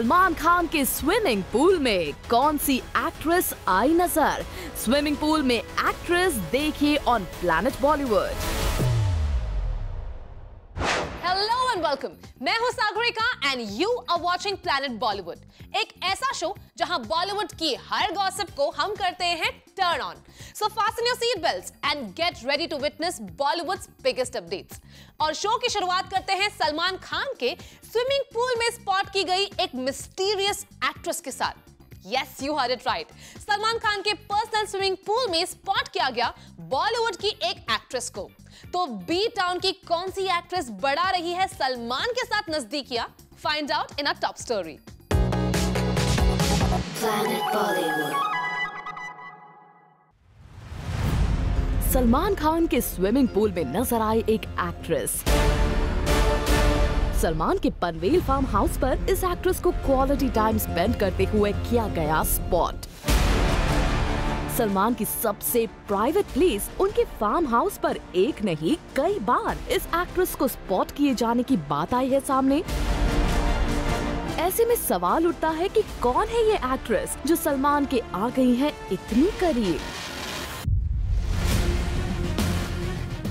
सलमान खान के swimming pool में कौन सी एक्ट्रेस आई नज़र? स्विमिंग पूल में एक्ट्रेस देखिए on Planet Bollywood and welcome मैं हूँ Sagarika and you are watching Planet Bollywood एक ऐसा शो जहाँ बॉलीवुड की हर गॉसिप को हम करते हैं turn on so fasten your seat belts and get ready to witness Bollywood's biggest updates और शो की शुरुआत करते हैं सलमान खान के स्विमिंग पूल में स्पॉट की गई एक मिस्टीरियस एक्ट्रेस के साथ. Yes you heard it right Salman Khan के पर्सनल स्विमिंग पूल में स्पॉट किया गया बॉलीवुड की एक एक्ट्रेस को। तो बी टाउन की कौन सी एक्ट्रेस बढ़ा रही है सलमान के साथ नजदीकिया? Find out in a top story Salman Khan के स्विमिंग पूल में नज़र आई एक एक्ट्रेस सलमान के पनवेल फार्म हाउस पर इस एक्ट्रेस को क्वालिटी टाइम स्पेंड करते हुए किया गया स्पॉट सलमान की सबसे प्राइवेट प्लेस उनके फार्म हाउस पर एक नहीं, कई बार इस एक्ट्रेस को स्पॉट किए जाने की बात आई है सामने। ऐसे में सवाल उठता है कि कौन है ये एक्ट्रेस जो सलमान के आ गई है इतनी करीब?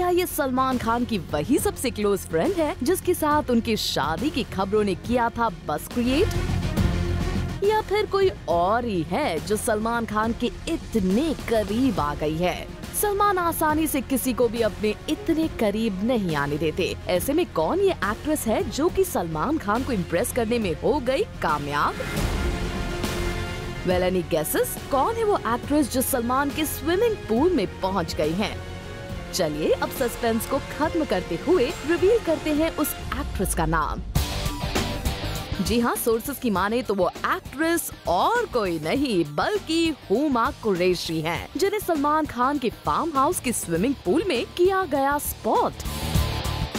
क्या ये सलमान खान की वही सबसे क्लोज फ्रेंड है, जिसके साथ उनकी शादी की खबरों ने किया था बस क्रिएट या फिर कोई और ही है जो सलमान खान के इतने करीब आ गई है? सलमान आसानी से किसी को भी अपने इतने करीब नहीं आने देते। ऐसे में कौन ये एक्ट्रेस है जो कि सलमान खान को इम्प्रेस करने में हो गई कामयाब? वेल एनी गेसेस कौन है वो एक्ट्रेस जो सलमान के स्विमिंग पूल में पहुँच गई है? चलिए अब सस्पेंस को खत्म करते हुए रिवील करते हैं उस एक्ट्रेस का नाम। जी हाँ सोर्सेस की माने तो वो एक्ट्रेस और कोई नहीं बल्कि हुमा कुरेशी हैं, जिन्हें सलमान खान के फार्म हाउस के स्विमिंग पूल में किया गया स्पॉट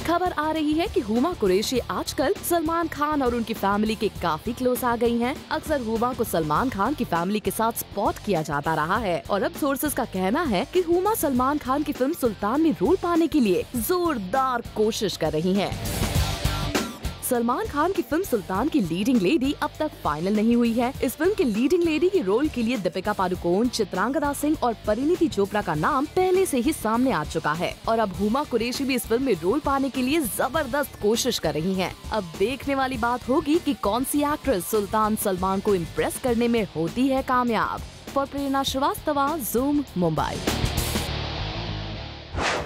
खबर आ रही है कि हुमा कुरैशी आजकल सलमान खान और उनकी फैमिली के काफ़ी क्लोज आ गई हैं। अक्सर हुमा को सलमान खान की फैमिली के साथ स्पॉट किया जाता रहा है और अब सोर्सेज का कहना है कि हुमा सलमान खान की फ़िल्म सुल्तान में रोल पाने के लिए जोरदार कोशिश कर रही हैं। सलमान खान की फ़िल्म सुल्तान की लीडिंग लेडी अब तक फाइनल नहीं हुई है। इस फ़िल्म की लीडिंग लेडी के रोल के लिए दीपिका पादुकोण, चित्रांगदा सिंह और परिणीति चोपड़ा का नाम पहले से ही सामने आ चुका है। और अब हुमा कुरेशी भी इस फ़िल्म में रोल पाने के लिए ज़बरदस्त कोशिश कर रही है। अब देखने वाली बात होगी की कौन सी एक्ट्रेस सुल्तान सलमान को इम्प्रेस करने में होती है कामयाब। फॉर प्रेरणा श्रीवास्तवा जूम मुंबई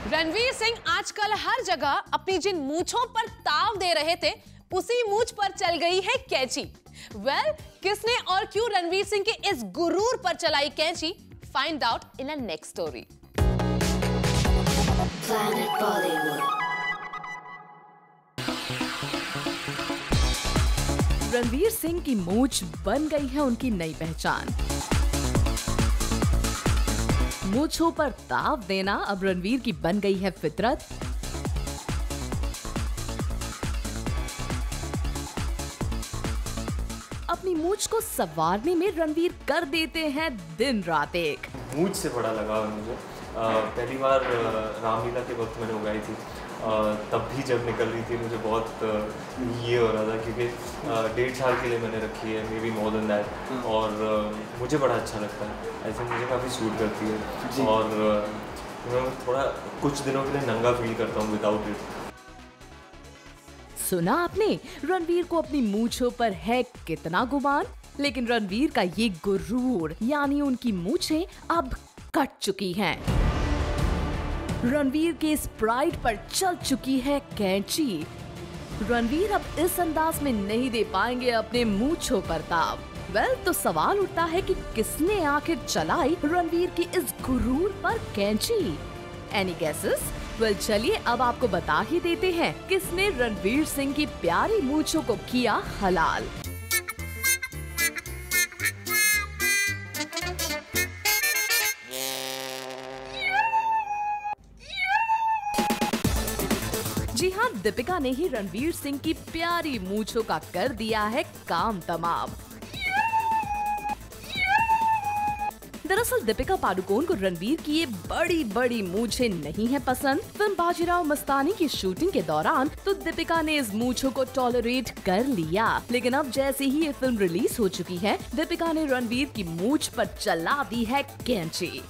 रणवीर सिंह आजकल हर जगह अपनी जिन मूछों पर ताव दे रहे थे उसी मूछ पर चल गई है कैंची। वेल well, किसने और क्यों रणवीर सिंह के इस गुरूर पर चलाई कैंची? Find out in a next story Planet Bollywood. Ranveer Singh की मूछ बन गई है उनकी नई पहचान। मूछों पर ताव देना अब रणवीर की बन गई है फितरत। अपनी को संवारने में रणवीर कर देते हैं दिन रात एक। मूछ से बड़ा लगा मुझे। पहली बार रामलीला के वक्त मैंने उगाई थी। तब भी जब निकल रही थी मुझे बहुत ये हो रहा था क्योंकि डेढ़ साल के लिए मैंने रखी है maybe more than that और मुझे बड़ा अच्छा लगता है। ऐसे मुझे काफ़ी सूट करती है। और मैं थोड़ा कुछ दिनों के लिए नंगा फील करता हूँ विदाउट इट सुना आपने? रणवीर को अपनी मूछों पर है कितना गुमान? लेकिन रणवीर का ये गुरूर, यानी उनकी मूछे अब कट चुकी हैं। रणवीर के इस प्राइड पर चल चुकी है कैंची। रणवीर अब इस अंदाज में नहीं दे पाएँगे अपने मूछों पर ताव। वेल तो सवाल उठता है कि किसने आखिर चलाई रणवीर की इस गुरूर पर कैंची? एनी गेसेस वेल चलिए, अब आपको बता ही देते हैं, किसने रणवीर सिंह की प्यारी मूछों को किया हलाल? जी हाँ दीपिका ने ही रणवीर सिंह की प्यारी मूछों का कर दिया है काम तमाम। दरअसल दीपिका पादुकोण को रणवीर की ये बड़ी बड़ी मूछे नहीं है पसंद। फ़िल्म बाजीराव मस्तानी की शूटिंग के दौरान तो दीपिका ने इस मूछों को टॉलरेट कर लिया। लेकिन अब जैसे ही ये फ़िल्म रिलीज़ हो चुकी है, दीपिका ने रणवीर की मूछ पर चला दी है कैंची।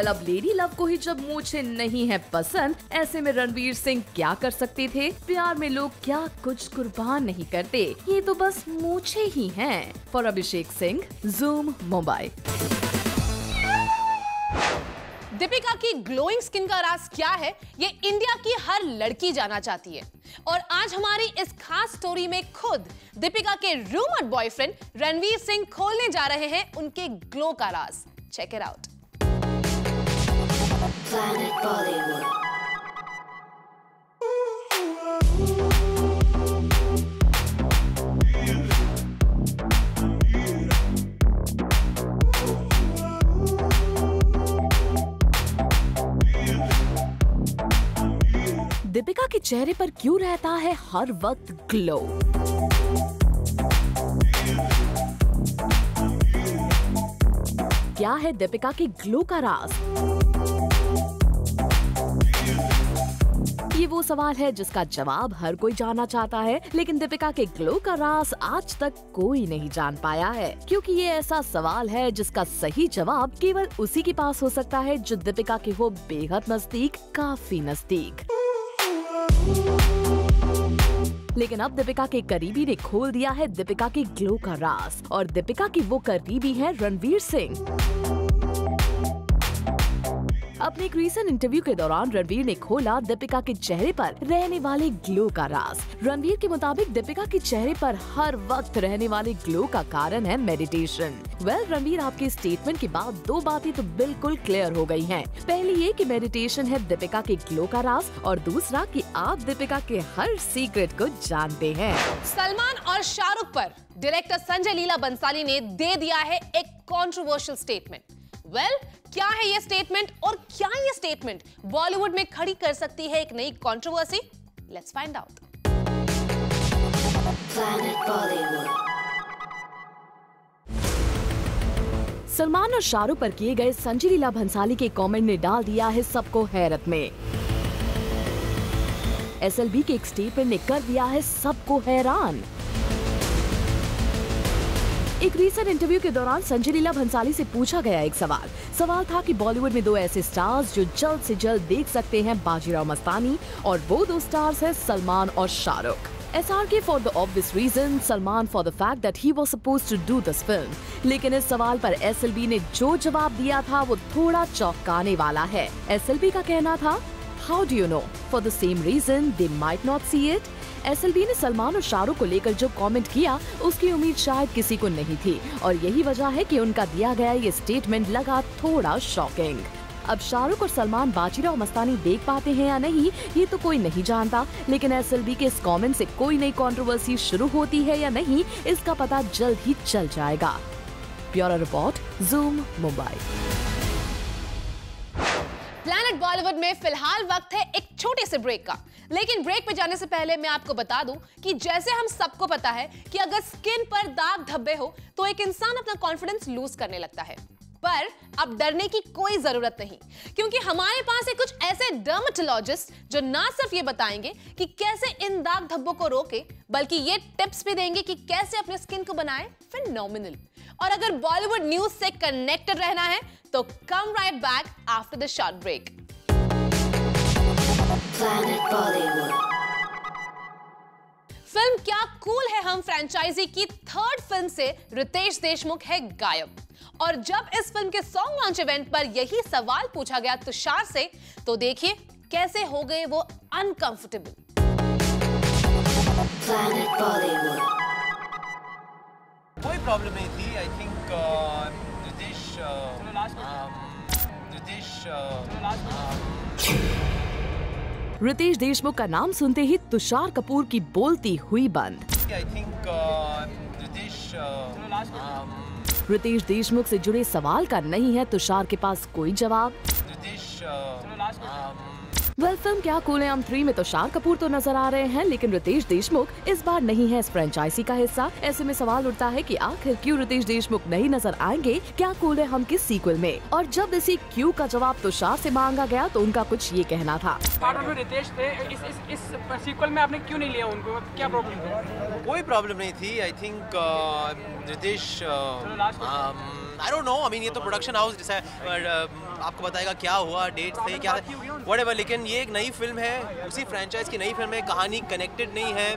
वेल अब लेडी लव को ही जब मूछे नहीं है पसंद, ऐसे में रणवीर सिंह क्या कर सकते थे? प्यार में लोग क्या कुछ कुर्बान नहीं करते? ये तो बस मूछे ही हैं। फॉर अभिषेक सिंह जूम मुंबई दीपिका की ग्लोइंग स्किन का राज क्या है? ये इंडिया की हर लड़की जाना चाहती है। और आज हमारी इस खास स्टोरी में खुद दीपिका के रूमर बॉयफ्रेंड रणवीर सिंह खोलने जा रहे हैं उनके ग्लो का राज। चेक इट आउट दीपिका के चेहरे पर क्यों रहता है हर वक्त ग्लो क्या है दीपिका के ग्लो का राज? ये वो सवाल है जिसका जवाब हर कोई जानना चाहता है, लेकिन दीपिका के ग्लो का रास आज तक कोई नहीं जान पाया है। क्योंकि ये ऐसा सवाल है जिसका सही जवाब केवल उसी के पास हो सकता है जो दीपिका के हो बेहद नज़दीक, काफ़ी नज़दीक। लेकिन अब दीपिका के करीबी ने खोल दिया है दीपिका के ग्लो का रास, और दीपिका की वो करीबी है रणवीर सिंह। अपने एक रीसेंट इंटरव्यू के दौरान रणवीर ने खोला दीपिका के चेहरे पर रहने वाले ग्लो का राज। रणवीर के मुताबिक दीपिका के चेहरे पर हर वक्त रहने वाले ग्लो का कारण है मेडिटेशन वेल well, रणवीर आपके स्टेटमेंट के बाद दो बातें तो बिल्कुल क्लियर हो गई हैं। पहली ये कि मेडिटेशन है दीपिका के ग्लो का राज और दूसरा कि आप दीपिका के हर सीक्रेट को जानते हैं। सलमान और शाहरुख पर डायरेक्टर संजय लीला बंसाली ने दे दिया है एक कंट्रोवर्शियल स्टेटमेंट वेल क्या है ये स्टेटमेंट और क्या ये स्टेटमेंट बॉलीवुड में खड़ी कर सकती है एक नई controversy let's find out Salman और शाहरुख पर किए गए संजय लीला भंसाली के कमेंट ने डाल दिया है सबको हैरत में। एसएलबी के एक स्टेटमेंट ने कर दिया है सबको हैरान। एक रीसेंट इंटरव्यू के दौरान संजय लीला भंसाली से पूछा गया एक सवाल। सवाल था कि बॉलीवुड में दो ऐसे स्टार्स जो जल्द से जल्द देख सकते हैं बाजीराव मस्तानी और वो दो स्टार्स हैं सलमान और Shahrukh. SRK for the obvious reason, Salman for the fact that he was supposed to do this film. लेकिन इस सवाल पर SLB ने जो जवाब दिया था वो थोड़ा चौंकाने वाला है। SLB का कहना था how do you know for the same reason they might not see it SLB ने सलमान और शाहरुख को लेकर जो कमेंट किया, उसकी उम्मीद शायद किसी को नहीं थी। और यही वजह है कि उनका दिया गया ये स्टेटमेंट लगा थोड़ा शॉकिंग अब शाहरुख और सलमान बाजीराव मस्तानी देख पाते हैं या नहीं, ये तो कोई नहीं जानता। लेकिन एसएलबी के इस कॉमेंट से कोई नई कंट्रोवर्सी शुरू होती है या नहीं, इसका पता जल्द ही चल जाएगा। Bureau report zoom Mumbai Planet Bollywood में फ़िलहाल वक्त है एक छोटे से ब्रेक का। लेकिन ब्रेक पे जाने से पहले मैं आपको बता दूँ कि जैसे हम सबको पता है कि अगर स्किन पर दाग धब्बे हो तो एक इंसान अपना कॉन्फिडेंस लूज करने लगता है। पर अब डरने की कोई ज़रूरत नहीं, क्योंकि हमारे पास है कुछ ऐसे डर्मेटोलॉजिस्ट जो ना सिर्फ़ ये बताएँगे कि कैसे इन दाग धब्बों को रोके, बल्कि ये टिप्स भी देंगे कि कैसे अपने स्किन को बनाए फिनोमिनल और अगर बॉलीवुड न्यूज़ से कनेक्टेड रहना है तो come right back after the short break Planet Bollywood. Film Kya Kool Hai Hum franchise की थर्ड फ़िल्म से रितेश देशमुख है गायब। और जब इस फ़िल्म के सॉन्ग लॉन्च इवेंट पर यही सवाल पूछा गया तुषार से तो देखिए कैसे हो गए वो अनकंफर्टेबल कोई प्रॉब्लम नहीं थी आई थिंक रितेश रितेश रितेश देशमुख का नाम सुनते ही तुषार कपूर की बोलती हुई बंद। थिंक रितेश रितेश देशमुख से जुड़े सवाल का नहीं है तुषार के पास कोई जवाब। Riteish well film Kya Kool? Hai three में तुषार कपूर तो नज़र आ रहे हैं लेकिन रितेश देशमुख इस बार नहीं है इस फ्रेंचाइजी का हिस्सा। ऐसे में सवाल उठता है कि आखिर क्यों रितेश देशमुख नहीं नज़र आएँगे? क्या कूल है हम किस सीक्वल में? और जब इसी क्यों का जवाब तुषार से मांगा गया तो उनका कुछ ये कहना था। रितेश थे इस इस इस सीक्वल में आपने क्यों नहीं लिया उनको? क्या प्रॉब्लम था? कोई प्रॉब्लम नहीं थी। I think Riteish last I don't know I mean ये तो प्रोडक्शन हाउस जैसा आपको बताएगा क्या हुआ डेट थे, क्या वट एवर लेकिन ये एक नई फ़िल्म है, उसी फ्रेंचाइज की नई फ़िल्म है, कहानी कनेक्टेड नहीं है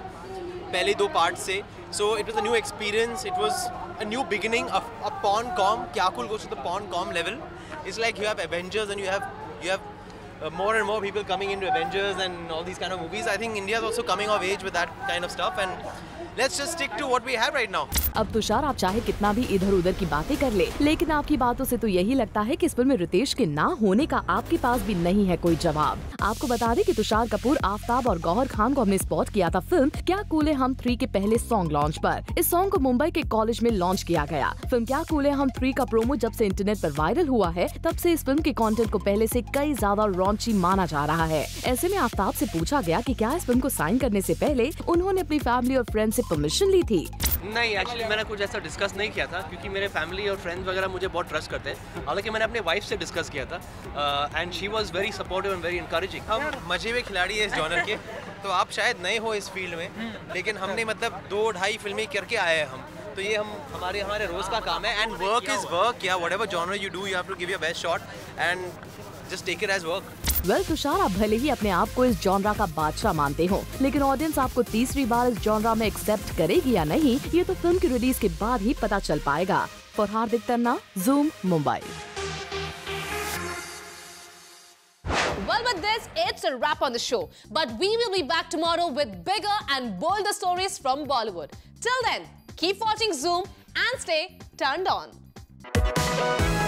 पहले दो पार्ट से। So it was a new experience it was a new beginning porn com Kya Kool goes to the porn com level it's like you have Avengers and you have you have uh, more and more people coming into Avengers and all these kind of movies. I think India is also coming of age with that kind of stuff, and let's just stick to what we have right now. अब तुषार आप चाहे कितना भी इधर उधर की बातें कर ले लेकिन आपकी बातों से तो यही लगता है कि इस फ़िल्म में रितेश के ना होने का आपके पास भी नहीं है कोई जवाब आपको बता दें कि तुषार कपूर आफ्ताब और गौहर खान को हमने स्पॉट किया था फ़िल्म क्या कूले हम थ्री के पहले सॉन्ग लॉन्च पर इस सॉन्ग को मुंबई के कॉलेज में लॉन्च किया गया फ़िल्म क्या कूले हम थ्री का प्रोमो जब से इंटरनेट पर वायरल हुआ है तब से इस फ़िल्म के कंटेंट को पहले से कई ज़्यादा रॉन्ची माना जा रहा है। ऐसे में आफ्ताब से पूछा गया कि क्या इस फ़िल्म को साइन करने से पहले उन्होंने अपनी फैमिली और फ्रेंड से परमिशन ली थी? नहीं एक्चुअली मैंने कुछ ऐसा डिस्कस नहीं किया था क्योंकि मेरे फैमिली और फ्रेंड्स वगैरह मुझे बहुत ट्रस्ट करते हैं। हालाँकि मैंने अपने वाइफ से डिस्कस किया था and she was very supportive and very encouraging हम मज़े हुए खिलाड़ी हैं इस जॉनर के तो आप शायद नए हो इस फ़ील्ड में लेकिन हमने मतलब दो ढाई फ़िल्में करके आए हैं हम। तो ये हम हमारे हमारे रोज का काम है एंड वर्क इज़ वर्क या whatever genre you do you have to give your best shot and just take it as work well Tushar आप भले ही अपने आप को इस जॉनरा का बादशाह मानते हो लेकिन ऑडियंस आपको तीसरी बार इस जॉनरा में एक्सेप्ट करेगी या नहीं ये तो फ़िल्म की रिलीज़ के बाद ही पता चल पाएगा for Hardik Tanna zoom Mumbai Well, with this, it's a wrap on the show. But we will be back tomorrow with bigger and bolder stories from Bollywood. Till then, keep watching Zoom and stay turned on.